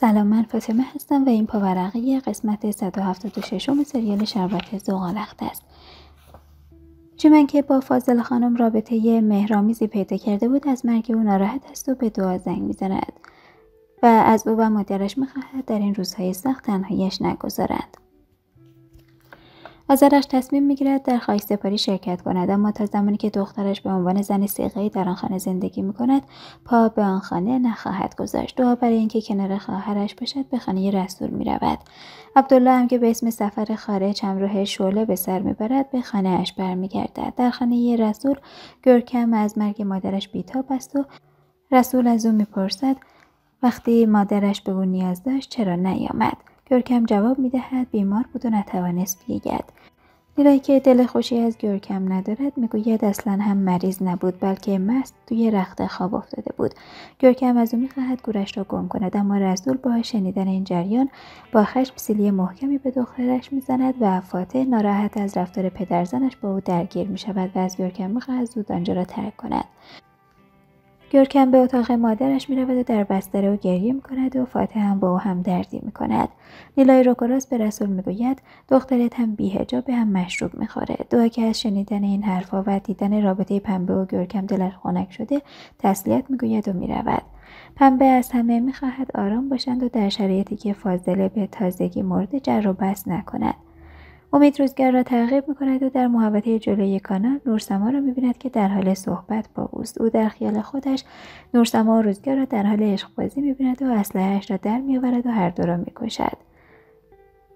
سلام من فاطمه هستم و این پاورقی قسمت 176 سریال شربت زغالخت است. چیمن که با فاضل خانم رابطه مهرامیزی پیدا کرده بود از مرگ او ناراحت است و به دعا زنگ می‌زند و از او و مادرش می‌خواهد در این روزهای سخت تنهایش نگذارند آذرش تصمیم می‌گیرد در خواهش سپاری شرکت کند اما تا زمانی که دخترش به عنوان زن سیغهای در آن خانه زندگی می‌کند پا به آن خانه نخواهد گذاشت. دعا برای اینکه کنار خواهرش باشد به خانه رسول می‌رود. عبدالله هم که به اسم سفر خارج همراه شعله به سر می‌برد به خانه اش برمیگردد. در خانه رسول گرکم از مرگ مادرش بیتاب است و رسول از او می‌پرسد وقتی مادرش به او نیاز داشت چرا نیامد؟ گرکم جواب می‌دهد بیمار بود و نتوانست بیاید. نیلایی که دل خوشی از گرکم ندارد می‌گوید اصلا هم مریض نبود بلکه مست توی رخت خواب افتاده بود. گرکم از او می‌خواهد گورش را گم کند اما رسول با شنیدن این جریان با خشم سیلی محکمی به دخترش می‌زند و فاتح ناراحت از رفتار پدرزنش با او درگیر می‌شود و از گرکم می‌خواهد زود آنجا را ترک کند. گرکم به اتاق مادرش می و در بستره و گریه می کند و فاتح هم با او هم دردی می کند. نیلای روکراس به رسول می گوید دخترت هم به هم مشروب می خوره. دو که از شنیدن این حرفها و دیدن رابطه پنبه و گرکم دلش خنک شده تسلیت می گوید و می رود. پنبه از همه می خواهد آرام باشند و در شرایطی که فاضله به تازگی مورد جر و بس نکند. امید روزگر را تعقیب می‌کند و در محوطه جلوی کانال نورسما را می‌بیند که در حال صحبت با اوست. او در خیال خودش نورسما و روزگر را در حال عشق بازی می‌بیند و اسلحهاش را در میآورد و هر دو را می‌کشد.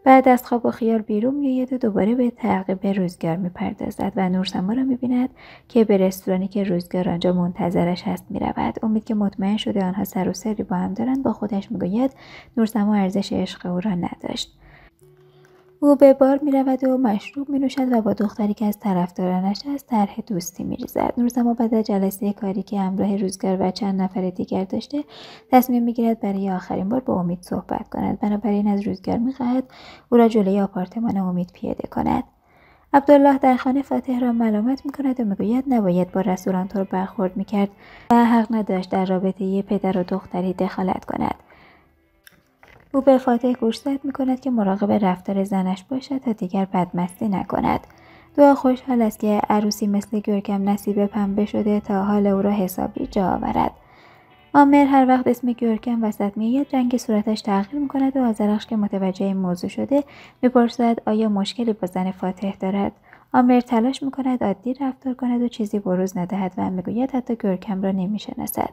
بعد از خواب و خیال بیرون میآید و دوباره به تعقیب روزگار می‌پردازد و نورسما را می‌بیند که به رستورانی که روزگار آنجا منتظرش هست می‌رود. امید که مطمئن شده آنها سر و سری با هم دارند با خودش می‌گوید نورسما ارزش عشق او را نداشت. او به بار می رود و مشروب می نوشد و با دختری که از طرفدارانش است طرح دوستی می ریزد. نورزما بعد از جلسه کاری که همراه روزگار و چند نفر دیگر داشته تصمیم می گیرد برای آخرین بار با امید صحبت کند. بنابراین از روزگار می خواهد او را جلوی آپارتمان امید پیاده کند. عبدالله در خانه فاتح را ملامت می کند و می‌گوید نباید با رسول آنطور برخورد می کرد و حق نداشت در رابطه پدر و دختری دخالت کند. او به فاتح گوشزد می کند که مراقب رفتار زنش باشد تا دیگر بدمستی نکند. دو خوشحال است که عروسی مثل گرگم نصیب پنبه شده تا حال او را حسابی جا آورد. آمر هر وقت اسم گرگم وسط میآید رنگ صورتش تغییر کند و آزرخش که متوجه این موضوع شده می‌پرسد آیا مشکلی با زن فاتح دارد آمر تلاش می‌کند عادی رفتار کند و چیزی بروز ندهد و می‌گوید حتی گرکم را نمی‌شناسد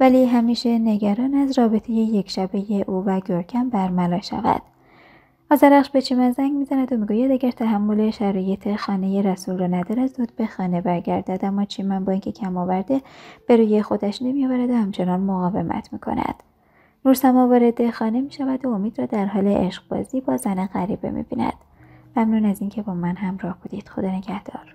ولی همیشه نگران از رابطه یک شبه او و گرکم برملا شود. آزرخش به چیمن زنگ می‌زند و می‌گوید اگر تحمل شرایط خانه رسول را ندارد زود به خانه برگردد اما چیمن با اینکه کم آورده به روی خودش نمیآورد و همچنان مقاومت می‌کند نورسما وارد خانه می شود و امید را در حال عشق بازی با زن غریبه می بیند. ممنون از اینکه با من همراه بودید. خدا نگهدار.